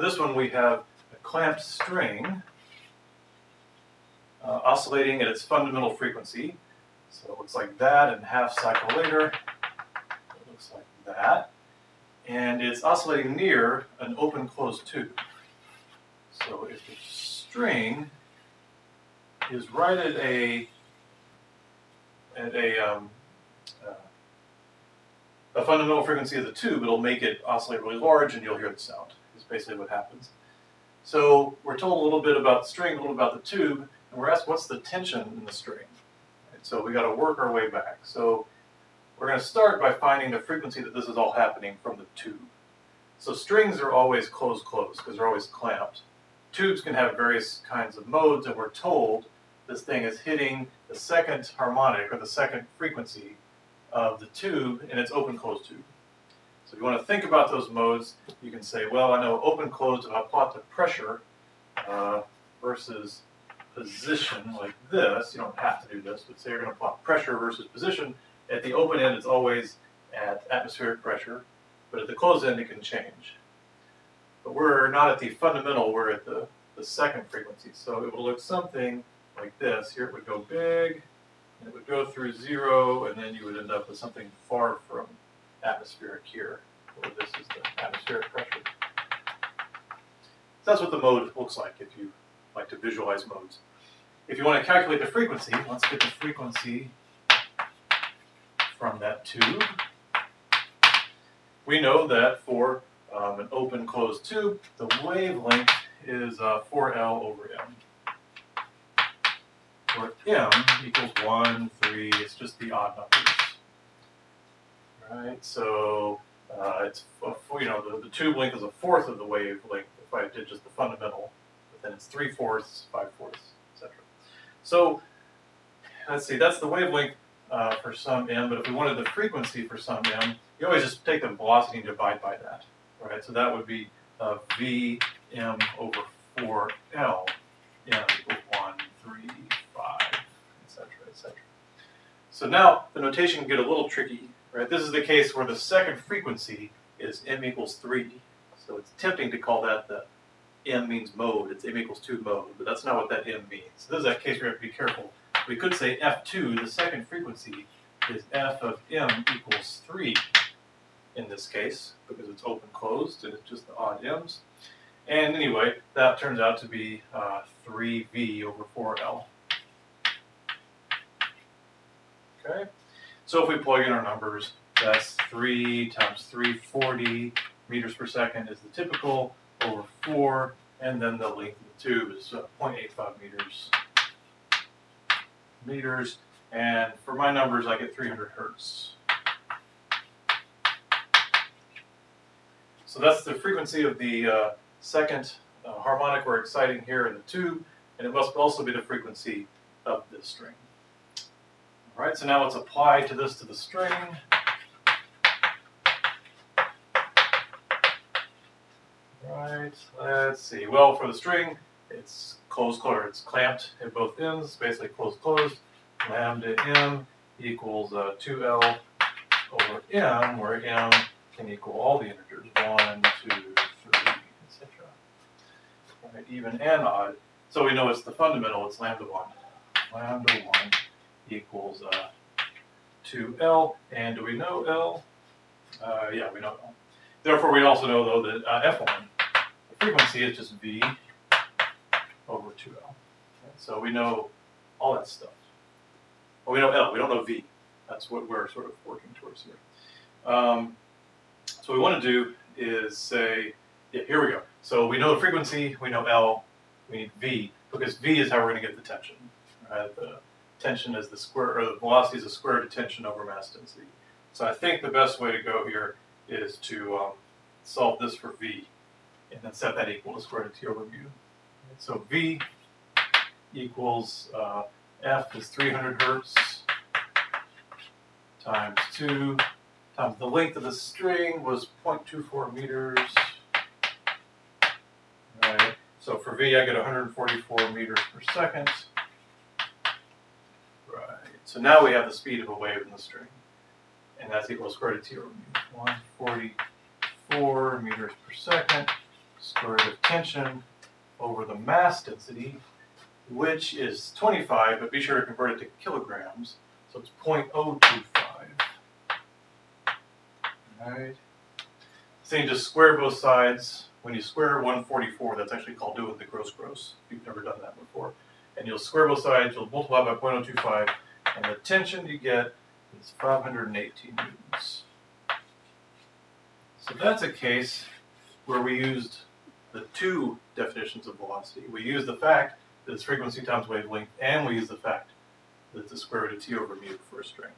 For this one, we have a clamped string uh, oscillating at its fundamental frequency. So it looks like that, and half cycle later, it looks like that. And it's oscillating near an open closed tube. So if the string is right at a at a um, uh, a fundamental frequency of the tube, it'll make it oscillate really large, and you'll hear the sound. Basically what happens. So we're told a little bit about the string, a little about the tube, and we're asked what's the tension in the string. And so we got to work our way back. So we're going to start by finding the frequency that this is all happening from the tube. So strings are always closed closed because they're always clamped. Tubes can have various kinds of modes, and we're told this thing is hitting the second harmonic or the second frequency of the tube in its open closed tube. So if you want to think about those modes, you can say, well, I know open closed, if I plot the pressure uh, versus position like this, you don't have to do this, but say you're going to plot pressure versus position, at the open end it's always at atmospheric pressure, but at the closed end it can change. But we're not at the fundamental, we're at the, the second frequency. So it will look something like this. Here it would go big, and it would go through zero, and then you would end up with something far from atmospheric here, or this is the atmospheric pressure. So that's what the mode looks like if you like to visualize modes. If you want to calculate the frequency, let's get the frequency from that tube. We know that for um, an open closed tube, the wavelength is uh, 4L over M. Where M equals 1, 3, it's just the odd numbers. So uh, it's, you know, the, the tube length is a fourth of the wavelength if I did just the fundamental, but then it's 3 fourths, 5 fourths, etc. So let's see, that's the wavelength uh, for some m, but if we wanted the frequency for some m, you always just take the velocity and divide by that, right? So that would be uh, v m over 4l, m equals 1, 3, 5, etc., etc. So now the notation can get a little tricky, right? This is the case where the second frequency is m equals 3. So it's tempting to call that the m means mode. It's m equals 2 mode, but that's not what that m means. So this is that case where you have to be careful. We could say f2, the second frequency, is f of m equals 3 in this case, because it's open closed and it's just the odd m's. And anyway, that turns out to be uh, 3v over 4l. Okay, so if we plug in our numbers, that's 3 times 340 meters per second is the typical over 4, and then the length of the tube is uh, 0.85 meters. Meters, and for my numbers, I get 300 hertz. So that's the frequency of the uh, second uh, harmonic we're exciting here in the tube, and it must also be the frequency of this string. All right, so now let's apply to this to the string. Right, let's see. Well, for the string, it's closed, closed. It's clamped at both ends, basically closed, closed. Lambda m equals uh, 2L over m, where m can equal all the integers, 1, 2, 3, etc. Right, even and odd. So we know it's the fundamental, it's lambda 1. Lambda 1 equals uh, 2L, and do we know L? Uh, yeah, we know L. Therefore, we also know, though, that uh, F1, the frequency is just V over 2L. Okay, so we know all that stuff. Well, we know L, we don't know V. That's what we're sort of working towards here. Um, so what we want to do is say, yeah, here we go. So we know the frequency, we know L, we need V, because V is how we're going to get the tension. Right? The tension is the square, or the velocity is the square root of tension over mass density. So I think the best way to go here is to um, solve this for V, and then set that equal to square root of T over mu. So V equals uh, F is 300 hertz times 2 times the length of the string was 0.24 meters. Right. So for V, I get 144 meters per second. Right. So now we have the speed of a wave in the string. And that's equal to square root of T over mu. 144 meters per second square root of tension over the mass density, which is 25, but be sure to convert it to kilograms. So it's 0.025. Alright. So you just square both sides. When you square 144, that's actually called doing the gross gross. You've never done that before. And you'll square both sides, you'll multiply by 0.025, and the tension you get is 518 newtons. So that's a case where we used the two definitions of velocity. We used the fact that it's frequency times wavelength, and we used the fact that it's the square root of t over mu for a string.